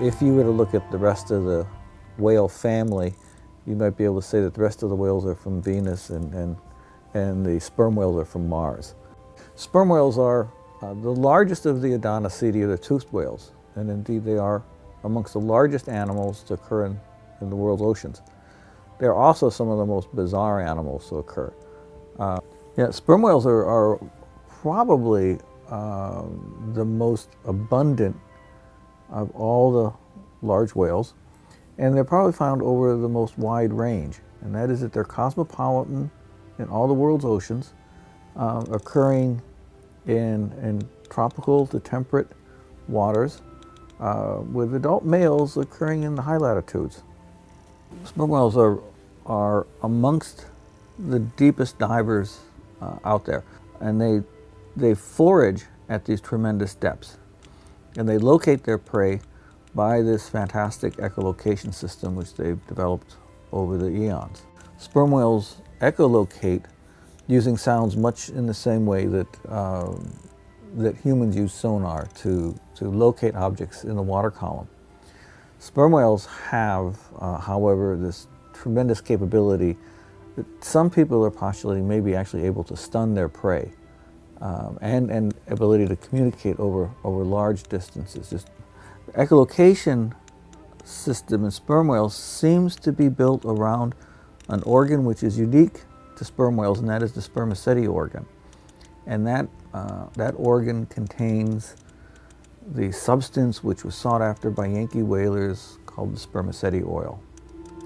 if you were to look at the rest of the whale family, you might be able to say that the rest of the whales are from Venus and, and, and the sperm whales are from Mars. Sperm whales are uh, the largest of the Odontocetes, the toothed whales, and indeed they are amongst the largest animals to occur in, in the world's oceans. They're also some of the most bizarre animals to occur. Uh, yeah, sperm whales are, are probably uh, the most abundant of all the large whales, and they're probably found over the most wide range, and that is that they're cosmopolitan in all the world's oceans, uh, occurring in, in tropical to temperate waters, uh, with adult males occurring in the high latitudes. Sperm whales are, are amongst the deepest divers uh, out there, and they, they forage at these tremendous depths. And they locate their prey by this fantastic echolocation system which they've developed over the eons. Sperm whales echolocate using sounds much in the same way that, uh, that humans use sonar to, to locate objects in the water column. Sperm whales have, uh, however, this tremendous capability that some people are postulating may be actually able to stun their prey um, and, and ability to communicate over, over large distances. Just the echolocation system in sperm whales seems to be built around an organ which is unique to sperm whales, and that is the spermaceti organ. And that, uh, that organ contains the substance which was sought after by Yankee whalers called the spermaceti oil,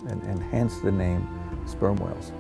and, and hence the name sperm whales.